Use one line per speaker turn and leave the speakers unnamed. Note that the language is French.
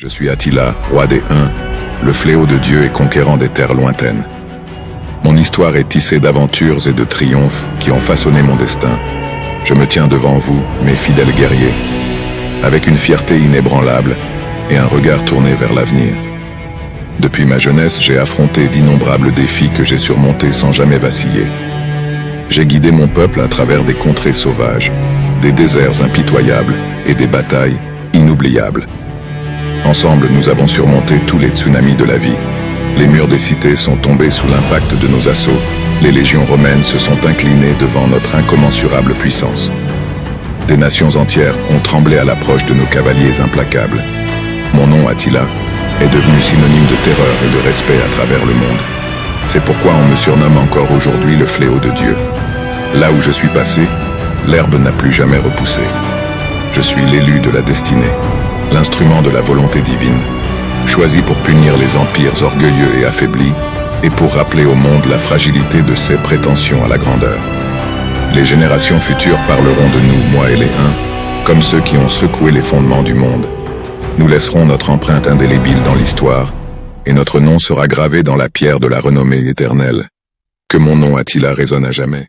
Je suis Attila, roi des Huns, le fléau de Dieu et conquérant des terres lointaines. Mon histoire est tissée d'aventures et de triomphes qui ont façonné mon destin. Je me tiens devant vous, mes fidèles guerriers, avec une fierté inébranlable et un regard tourné vers l'avenir. Depuis ma jeunesse, j'ai affronté d'innombrables défis que j'ai surmontés sans jamais vaciller. J'ai guidé mon peuple à travers des contrées sauvages, des déserts impitoyables et des batailles inoubliables. Ensemble, nous avons surmonté tous les tsunamis de la vie. Les murs des cités sont tombés sous l'impact de nos assauts. Les légions romaines se sont inclinées devant notre incommensurable puissance. Des nations entières ont tremblé à l'approche de nos cavaliers implacables. Mon nom, Attila, est devenu synonyme de terreur et de respect à travers le monde. C'est pourquoi on me surnomme encore aujourd'hui le fléau de Dieu. Là où je suis passé, l'herbe n'a plus jamais repoussé. Je suis l'élu de la destinée l'instrument de la volonté divine, choisi pour punir les empires orgueilleux et affaiblis, et pour rappeler au monde la fragilité de ses prétentions à la grandeur. Les générations futures parleront de nous, moi et les uns, comme ceux qui ont secoué les fondements du monde. Nous laisserons notre empreinte indélébile dans l'histoire, et notre nom sera gravé dans la pierre de la renommée éternelle. Que mon nom Attila résonne à jamais?